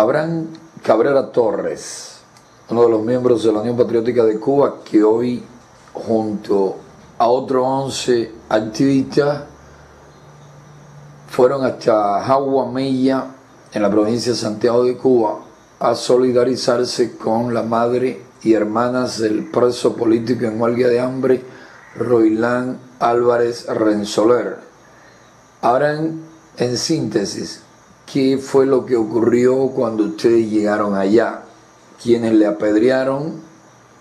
Abraham Cabrera Torres, uno de los miembros de la Unión Patriótica de Cuba, que hoy, junto a otros 11 activistas, fueron hasta Mella, en la provincia de Santiago de Cuba, a solidarizarse con la madre y hermanas del preso político en huelga de hambre, Roilán Álvarez Renzoler. Ahora, en síntesis, ¿qué fue lo que ocurrió cuando ustedes llegaron allá? ¿Quiénes le apedrearon?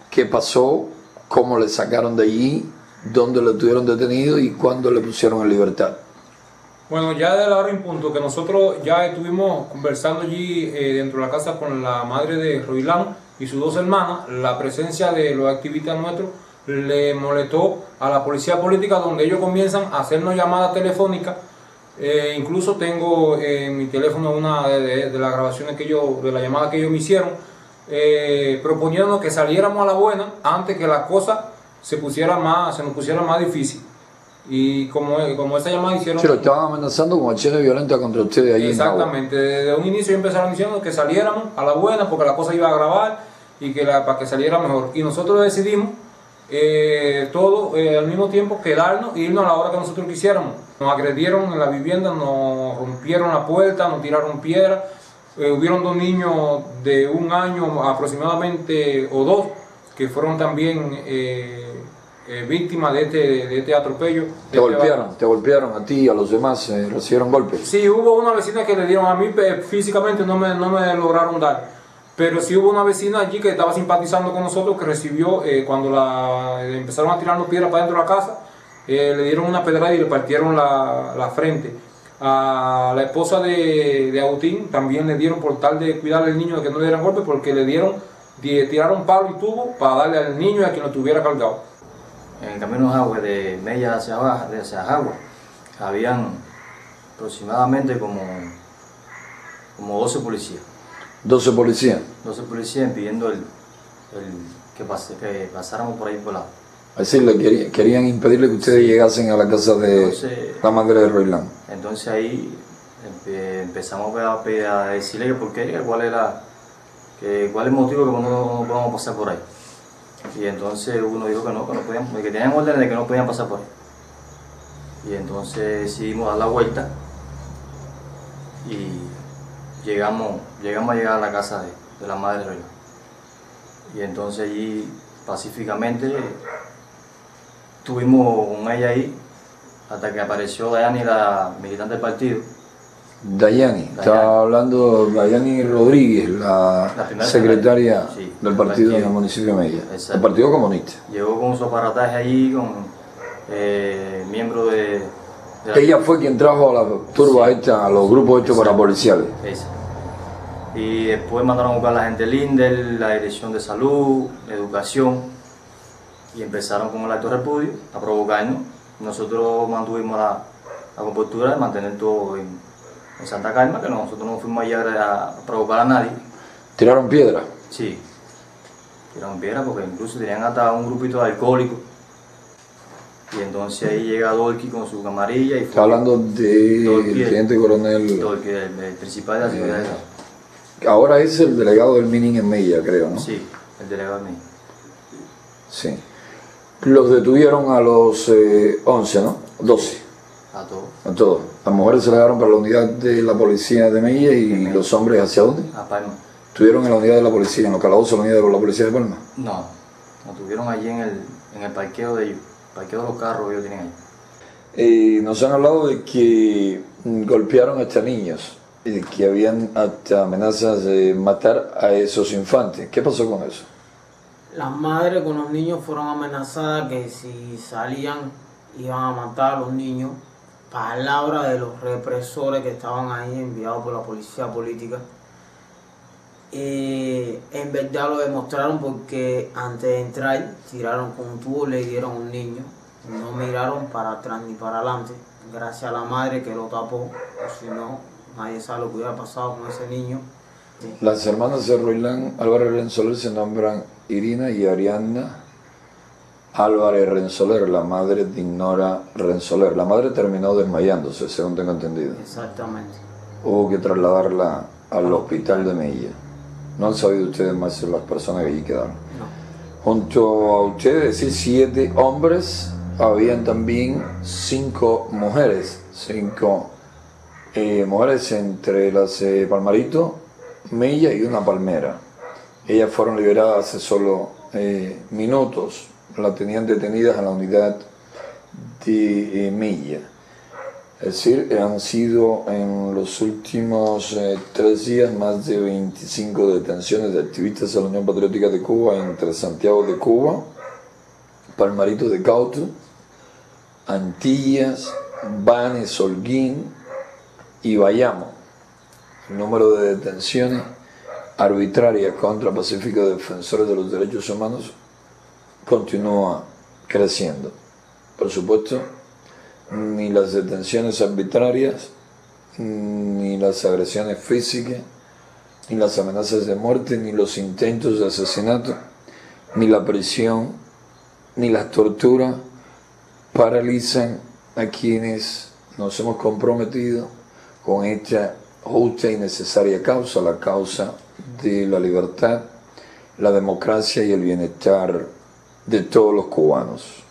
¿Qué pasó? ¿Cómo le sacaron de allí? ¿Dónde lo tuvieron detenido y cuándo le pusieron en libertad? Bueno, ya de la hora en punto que nosotros ya estuvimos conversando allí eh, dentro de la casa con la madre de Roilán y sus dos hermanas, la presencia de los activistas nuestros le molestó a la policía política donde ellos comienzan a hacernos llamadas telefónicas. Eh, incluso tengo en mi teléfono una de, las grabaciones que yo, de la llamada que ellos me hicieron, eh, proponiéndonos que saliéramos a la buena antes que la cosa se pusiera más, se nos pusiera más difícil. Y como, como esa llamada hicieron... Sí, lo estaban amenazando con acciones violentas contra ustedes ahí Exactamente, desde un inicio empezaron diciendo que saliéramos a la buena porque la cosa iba a grabar y que la, para que saliera mejor. Y nosotros decidimos eh, todo eh, al mismo tiempo quedarnos e irnos a la hora que nosotros quisiéramos. Nos agredieron en la vivienda, nos rompieron la puerta, nos tiraron piedras. Eh, hubieron dos niños de un año aproximadamente o dos que fueron también eh, víctimas de este, de este atropello. ¿Te este golpearon? ¿Te golpearon a ti y a los demás? Eh, ¿Recibieron golpes? Sí, hubo una vecina que le dieron a mí, físicamente no me, no me lograron dar. Pero sí hubo una vecina allí que estaba simpatizando con nosotros que recibió, eh, cuando la, empezaron a tirarnos piedras para dentro de la casa, le dieron una pedrada y le partieron la, la frente. A la esposa de, de, Agustín también le dieron por tal de cuidar al niño de que no le dieran golpes porque le dieron, tiraron palo y tubo para darle al niño a quien lo tuviera cargado en el camino agua de Mella hacia abajo, hacia Agua, habían aproximadamente como, como 12 policías. 12 policías. 12 policías pidiendo el, que, que pasáramos por ahí por decir, querían impedirle que ustedes llegasen a la casa de la madre de Roilán. Entonces ahí empezamos a, a decirle por qué, cuál era, que, cuál es el motivo que no, no podamos pasar por ahí. Y entonces uno dijo que no, que no podían, que tenían órdenes de que no podían pasar por ahí. Y entonces decidimos dar la vuelta y llegamos, llegamos a llegar a la casa de, la madre reina. Y entonces allí pacíficamente estuvimos con ella ahí hasta que apareció Dayani, la militante del partido Dayani, estaba hablando Dayani Rodríguez, la, secretaria del partido, en el municipio de Mella, el Partido Comunista. Llegó con su aparataje allí, con eh, miembros de, Ella fue quien trajo a la turba esta, a los grupos hechos para policiales. Y después mandaron a buscar a la gente Lindel, la Dirección de Salud, Educación, y empezaron con el acto de repudio a provocarnos. Nosotros mantuvimos la, la compostura de mantener todo en en Santa Calma, que nosotros no fuimos allá a provocar a nadie. ¿Tiraron piedra? Sí, tiraron piedra porque incluso tenían hasta un grupito de alcohólicos. Y entonces ahí llega Dolky con su camarilla y Está hablando del teniente coronel... Dolky, el, principal de la ciudad. Ahora es el delegado del Mining en Mella, creo, ¿no? Sí, el delegado del Mining. Sí. Los detuvieron a los 11, eh, ¿no? 12. A todos. A todos. Las mujeres se le para la unidad de la policía de Mella y los hombres hacia dónde? A Palma. ¿Estuvieron en la unidad de la policía, en los calabozos de la unidad de la policía de Palma? No, nos tuvieron allí en el, en el parqueo de ellos, parqueo de los carros que ellos tienen ahí. Eh, nos han hablado de que golpearon hasta niños y de que habían hasta amenazas de matar a esos infantes. ¿Qué pasó con eso? Las madres con los niños fueron amenazadas que si salían iban a matar a los niños palabra de los represores que estaban ahí enviados por la policía política. Eh, en verdad lo demostraron porque antes de entrar tiraron con un tubo, le dieron a un niño, no miraron para atrás ni para adelante, gracias a la madre que lo tapó, si no, nadie sabe lo que hubiera pasado con ese niño. Las hermanas de Ruilán Álvarez Renzoler se nombran Irina y Arianna Álvarez Renzoler, la madre de Ignora Renzoler. La madre terminó desmayándose, según tengo entendido. Exactamente. Hubo que trasladarla al hospital de Mella. No han sabido ustedes más de las personas que allí quedaron. No. Junto a ustedes, es decir, siete hombres, habían también cinco mujeres, cinco eh, mujeres entre las de Palmarito, Mella y una palmera. Ellas fueron liberadas hace solo eh, minutos, las tenían detenidas en la unidad de eh, Mella. Es decir, han sido en los últimos eh, tres días más de 25 detenciones de activistas de la Unión Patriótica de Cuba entre Santiago de Cuba, Palmarito de Cauto, Antillas, Banes, Holguín y Bayamo. El número de detenciones arbitrarias contra pacíficos defensores de los derechos humanos continúa creciendo. Por supuesto, ni las detenciones arbitrarias, ni las agresiones físicas, ni las amenazas de muerte, ni los intentos de asesinato, ni la prisión, ni las torturas paralizan a quienes nos hemos comprometido con esta justa y necesaria causa, la causa de la libertad, la democracia y el bienestar de todos los cubanos.